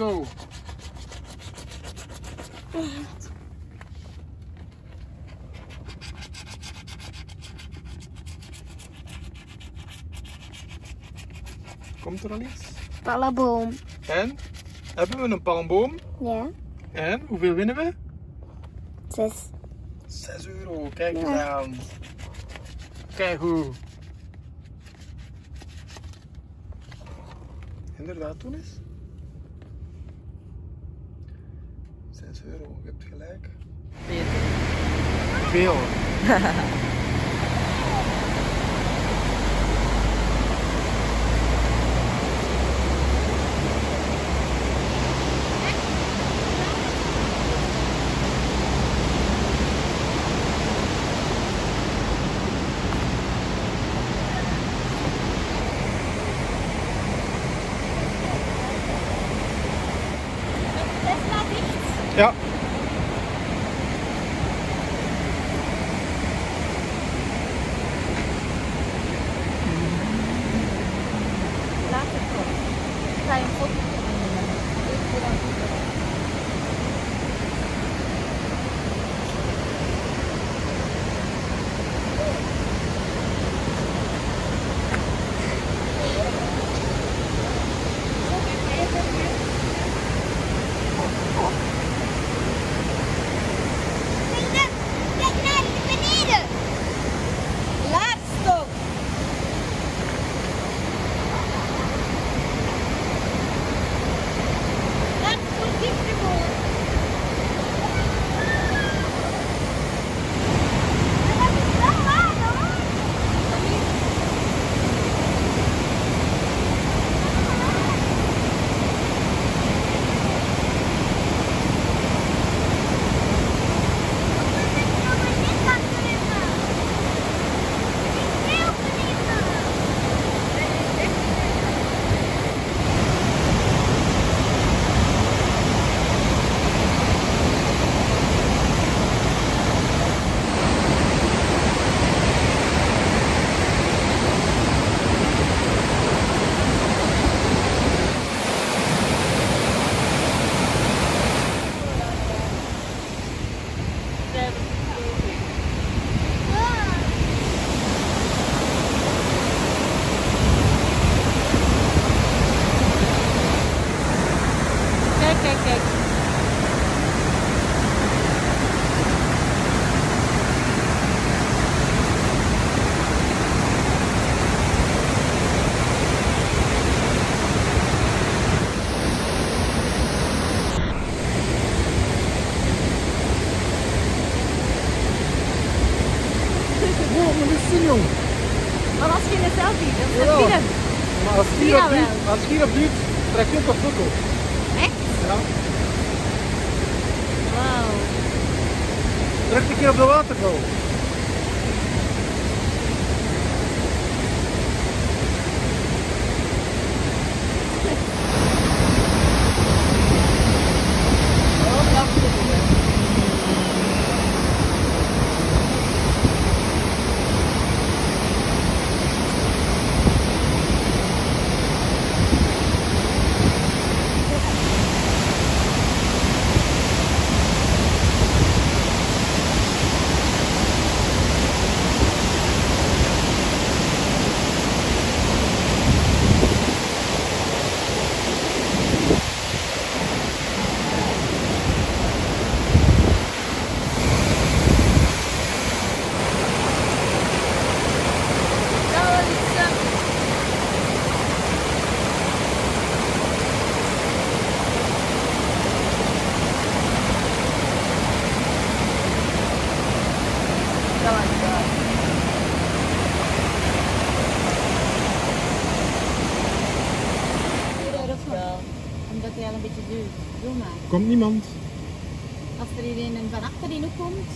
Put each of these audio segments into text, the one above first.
go. Komt er al iets? Pallaboom. En? Hebben we een palmboom? Ja. En? Hoeveel winnen we? Zes. 6 euro, kijk eens Ja. aan. Kijk hoe. Inderdaad, toen eens. 6 euro, je hebt gelijk. Veel. Tesla Trek een keer op Komt niemand. Als er hier een van achterin ook komt.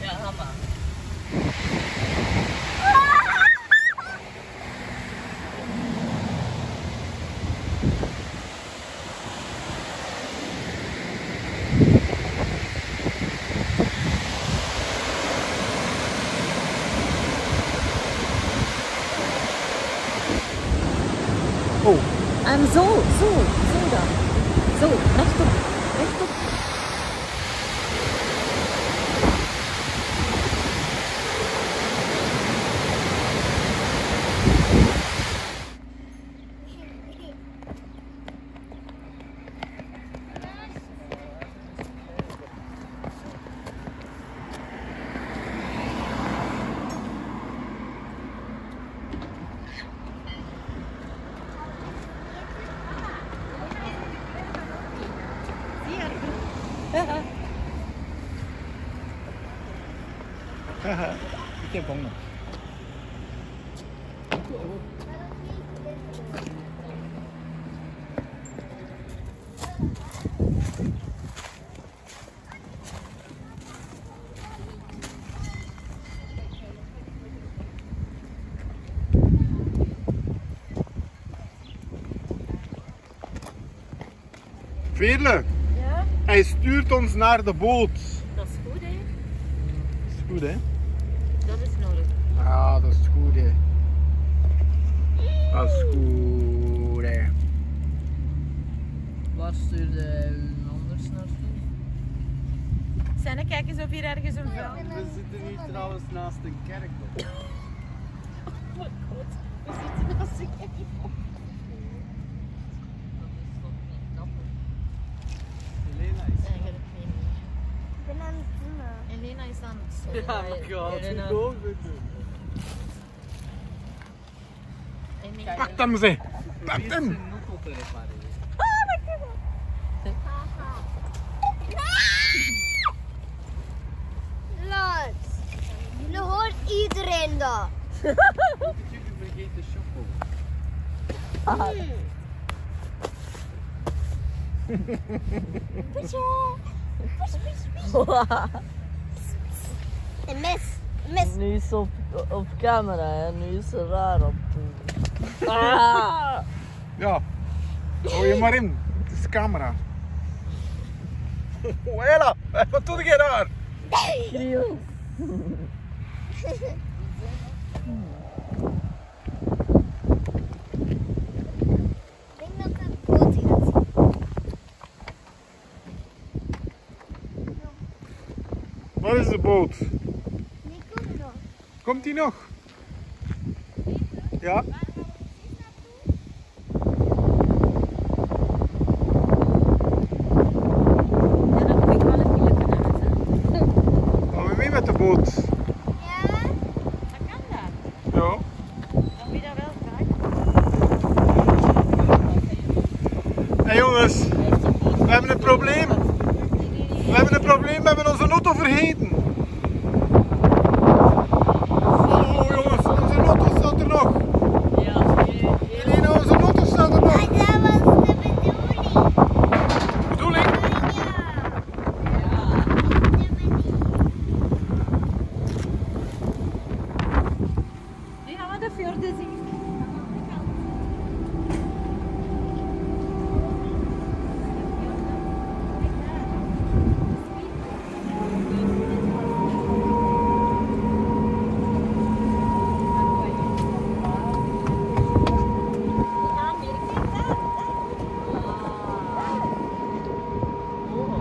Ja, ga maar. Oh, En zo, zo, zo dan. Zo, rechtop, rechtop. Zie je? Ik heb honger. Veerle, Ja, hij stuurt ons naar de boot. dat is goed hè. Dat is goed, hè? Dat is nodig. Ja, dat is goed, hè. Dat is goed, hè. Waar stuurde u anders naartoe? Senne, kijk eens of hier ergens een vuil. We zitten hier trouwens naast een kerk. Oh mijn god, we zitten naast de kerk. Dat is toch niet dapper? Helena is. Eigenlijk niet. Ik ben aan het doen. Elena is aan het Ja, maar ik ga het goed doen. Een noekel te repareren. Laat. Jullie hoort iedereen dat. Jullie vergeten choco. Pusje. Pusje, pusje, pusje. Een mes. Mes. Nu is ze op, op camera en nu is ze raar op. Ah! Ja. Hou je maar in. Het is camera. Ella, wat doe je daar? Kriel. Ik denk dat ik een boot hier had zien. Waar is de boot? Komt die nog? Ja, dan moet ik wel een filmpje aan zetten. Gaan we mee met de boot? Ja? Dat kan dat. Ja. Dan moet je dat wel graag. Hé hey jongens, we hebben een probleem. We hebben een probleem, we hebben onze auto vergeten. Oh jongens, onze auto staat er nog. Ja, Helena, onze auto staat er nog. Maar dat was de bedoeling. Bedoeling? Ja. Nu gaan we de fjorden zien.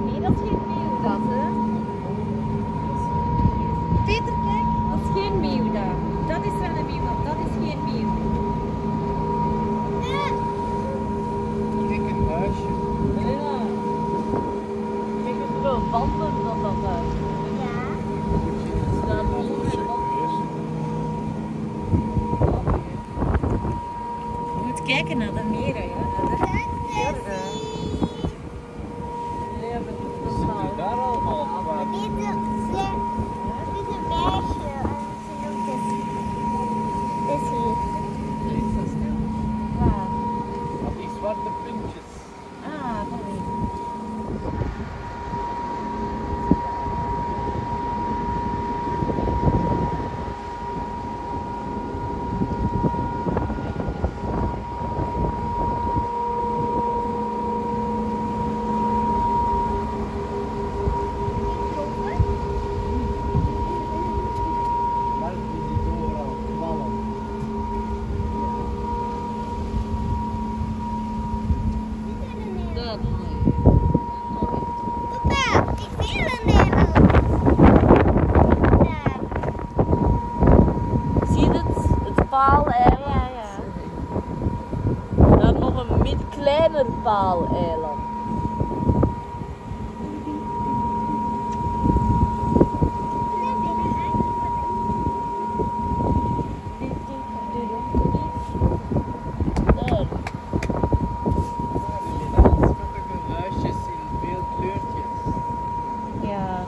Nee, dat is geen meeuw, dat hè. Peter, kijk. Dat is geen meeuw, dat. Dat is wel een meeuw, maar dat is geen meeuw. Kijk een huisje. Helena. Kijk eens hoeveel banden dat dat daar. Ja. Banden. Je moet kijken naar de meren, ja. Nee, maar dit is Zit nou- u daar allemaal qua? Dit is een dit is een meisje. En ze noemt het. Dit is hier. Waar? Van die zwarte puntjes. Ah, van Waar is die door al vallen? Daar. Papa, ik zie een nederland. Daar. Zie je het? Het paaleiland. Ja, ja. Daar nog een mid kleiner paaleiland. Daar. Prachtige huisjes in veel kleurtjes. Ja.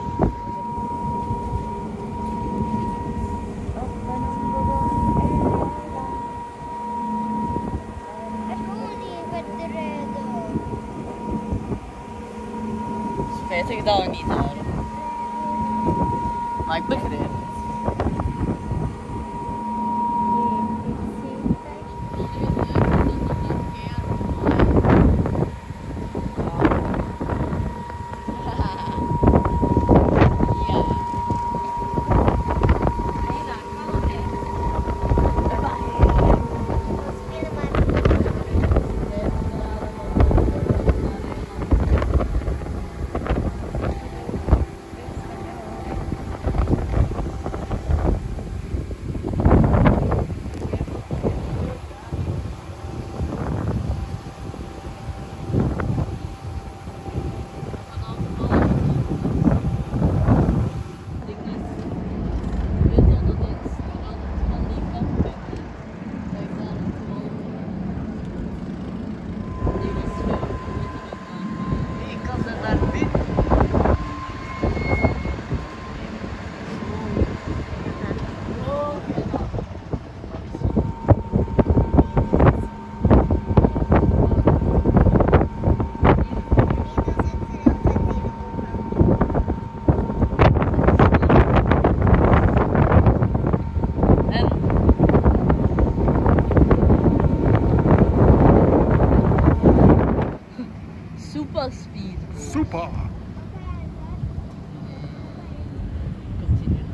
Het gewoon niet met de reden. Spijtig dat we niet houden. Maar ik begrijp het. Ik kan er daar niet. En super speed. Super. Continu.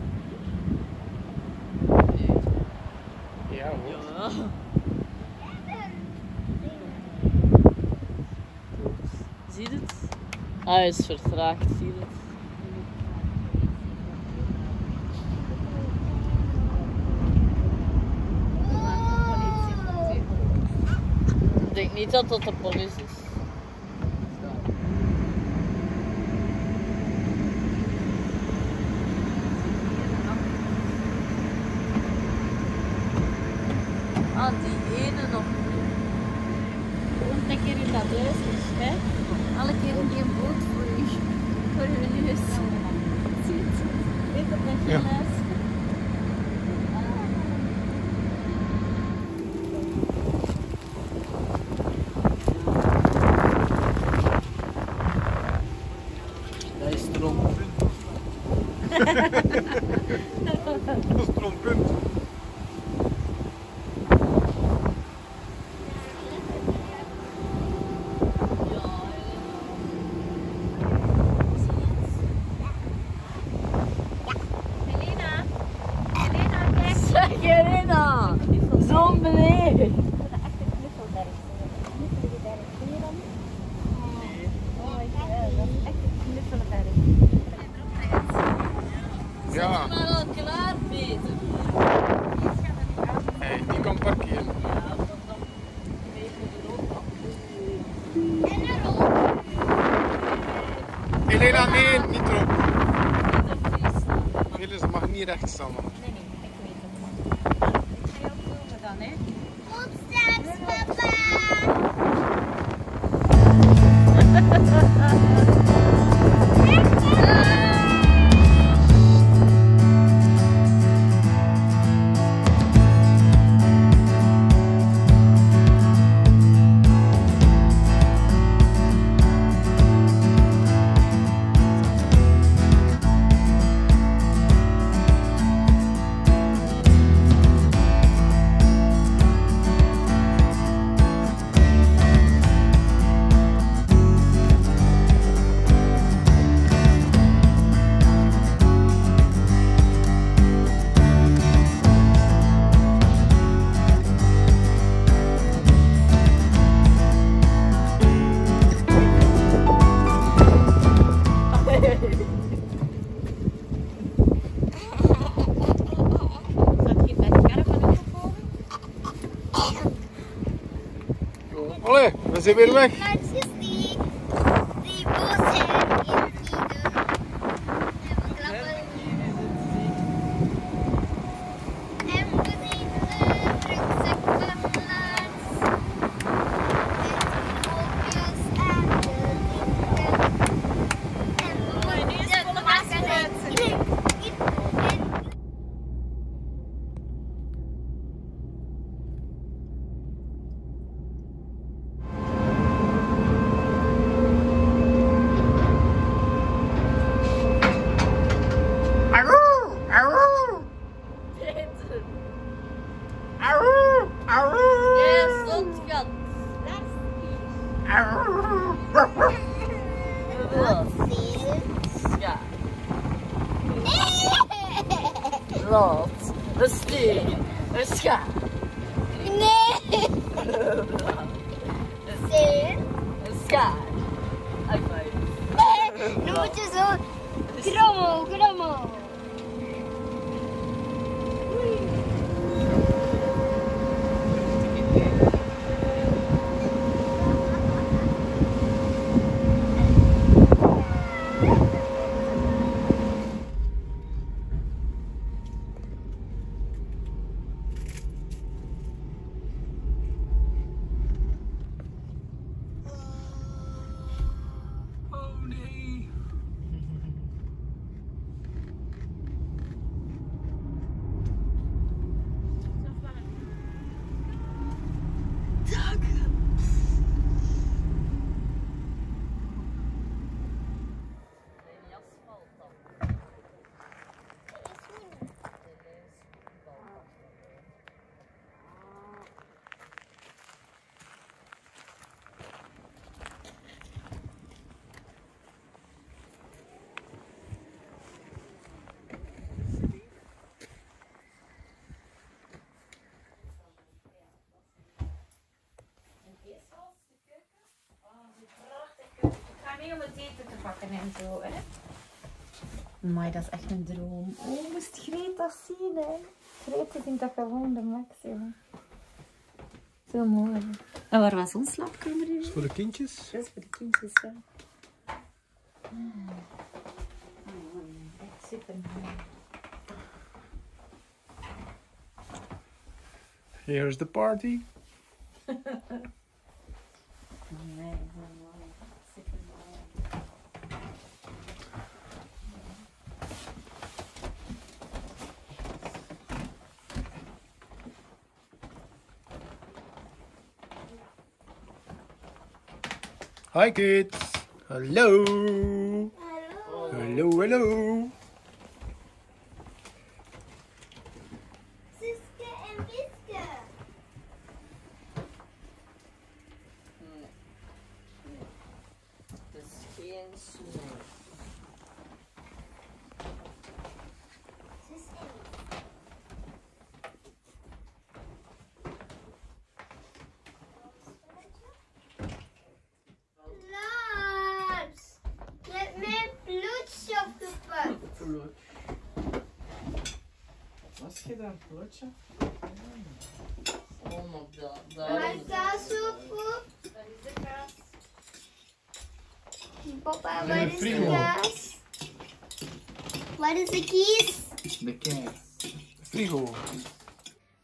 Ja hoor. Ja. Zie je het? Ah, hij is vertraagd, zie je? Ik denk niet dat dat de politie is. Ah, die ene nog. Komt een keer in dat huis, dus, hè? Alle keer in die boot voor u. Voor uw neus. Ziet? Weet dat dat Ja. huis Dat is trompunt. Helena! Helena, kijk! Zeg Irina, zo'n beneden. Ik wil echt een knuffelberg. Knuffelberg. Ken je dat niet? Oh, ja, dat is echt een knuffelberg. Ja, Maar al klaar, Peter. hey, die kan parkeren. Ja, want dan weten we er ook af. En erop. Elena, nee, niet erop. Willen ze mag niet rechts staan. man. Nee, nee, ik weet het. Ik ga je ook filmen dan, hè? Tot straks, papa. zijn ze weer weg. Meisjes die, die boos zijn in Kieden. En we klappen. En we zien de Brugse klappelaars. En de wolkjes en de lichten. En we moeten de wassen Auw, auw, Peter. auw, auw, Jij stond gat. auw. Wat? Ja. Lot. Een steen. Een schaar. Nee! Zeer. Een schaar. High five. Nu moet je zo. Krommel, mee om het eten te pakken en zo, hè. Maar dat is echt een droom. Oh, moest Greet dat zien, hè. Greet vindt dat gewoon de maximum. Zo mooi. En waar was ons slaapkamer hier? Voor de kindjes. Dat is voor de kindjes, ja. Mm. Oh, echt super mooi. Here's the party. Hi kids. Hello. Hello, hello. hello. Was je daar plotje? Oh, maar da- daar Mijn is kaas op. Dat is de kaas. Papa, En waar een is de frigo. kaas? Waar is de kies? De kaas. Frigo.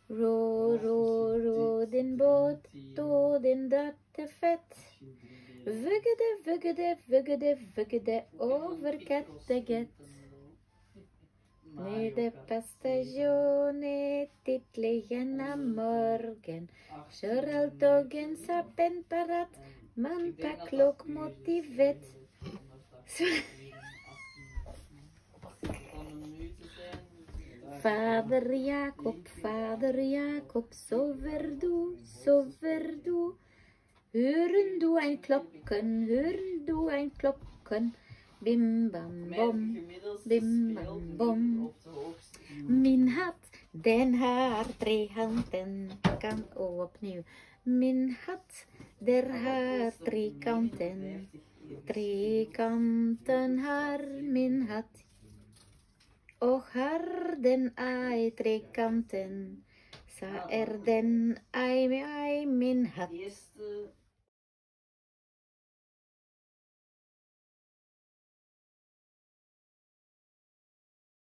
Ro, ro, ro, den boot, to den dat te vet. Vuggede, vuggede, vuggede, vuggede, over Kattegat. Nee, de pastagione, dit liggen aan morgen. Zoral togen sapen parat, manta klok motivet. Vader Jacob, vader Jacob, zo verdoe, zo verdoe. Huren doe en klokken, huren doe en klokken. Bim bam bom, bim bam bom. Min hat, den haar drie handen kan oh, opnieuw. Min hat, der haar drie kanten. Drie kanten haar, min hat. Och har den ei tre kanten, sa er den ei ei min. Eerste